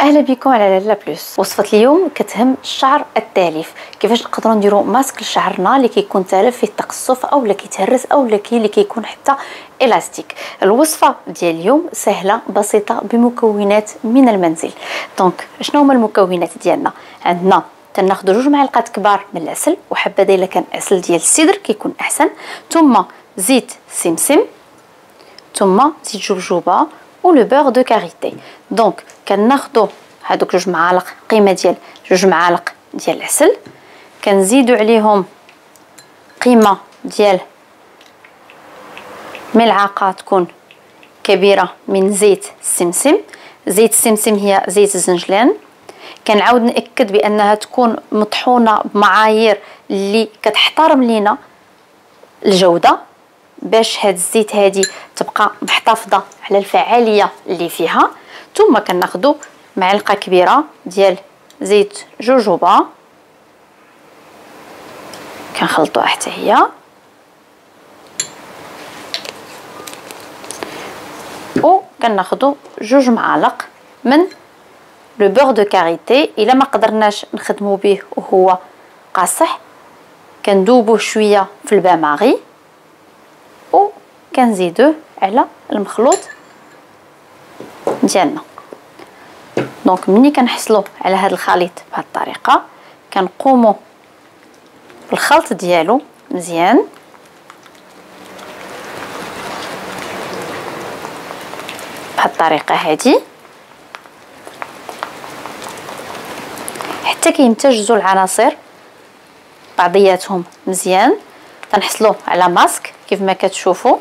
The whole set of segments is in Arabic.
أهلا بكم على Lalla Plus وصفة اليوم كتهم الشعر التالف. كيفاش نقدروا نديروا ماسك لشعرنا اللي كيكون تالف فيه التقصف أو اللي كيتهرس أو اللي كيكون حتى élastique. الوصفة ديال اليوم سهلة بسيطة بمكونات من المنزل. donc شنو هما المكونات ديالنا؟ عندنا تناخذ جوج معالق كبار من العسل وحبذا الا كان عسل ديال السدر كيكون أحسن. ثم زيت سمسم. ثم زيت جوجوبه و le beurre de karité donc كناخذوا هادوك جوج معالق قيمه ديال جوج معالق ديال العسل كنزيدوا عليهم قيمه ديال ملعقه تكون كبيره من زيت السمسم زيت السمسم هي زيت الزنجلان كنعاود ناكد بانها تكون مطحونه بمعايير اللي كتحترم لينا الجوده باش هاد الزيت هادي تبقى محتفظة على الفعالية اللي فيها. ثم كناخذوا معلقة كبيرة ديال زيت جوجوبا. كنخلطوها حتى هي. و كناخذوا جوج معالق من le beurre de karité إلا ما قدرناش نخدمو به وهو قاصح كندوبوه شوية في البا ماغي و كنزيدوه على المخلوط ديالنا. دونك ملي كنحصلوا على هذا الخليط بهذه الطريقة كنقوموا بالخلط ديالو مزيان. بهذه الطريقة هذه حتى كيمتزجوا العناصر بعضياتهم مزيان. تنحصلوا على ماسك كيف ما كتشوفوا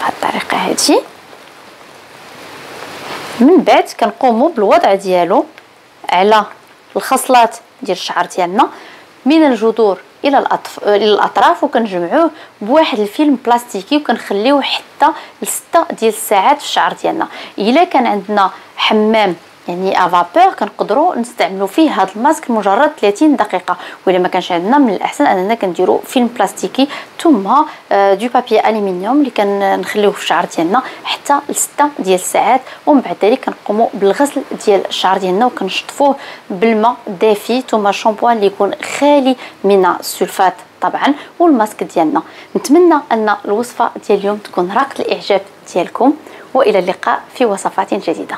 بهذه الطريقة هذه من بعد كنقوموا بالوضع ديالو على الخصلات ديال الشعر ديالنا. من الجذور إلى الأطف... إلى الأطراف وكنجمعوه بواحد الفيلم بلاستيكي وكنخليوه حتى لستة ديال الساعات في الشعر ديالنا. إلا كان عندنا حمام يعني à vapeur كنقدروا نستعملوا فيه هذا الماسك مجرد 30 دقيقة. ولا ما كانش عندنا من الأحسن أننا كنديروا فيلم بلاستيكي ثم du papier aluminium اللي كنخليوه في الشعر ديالنا حتى لستة ديال الساعات. ومن بعد ذلك كنقوموا بالغسل ديال الشعر ديالنا وكنشطفوه بالماء دافي. ثم شامبوان اللي يكون خالي من السلفات طبعا والماسك ديالنا. نتمنى أن الوصفة ديال اليوم تكون راقت الإعجاب ديالكم. وإلى اللقاء في وصفات جديدة.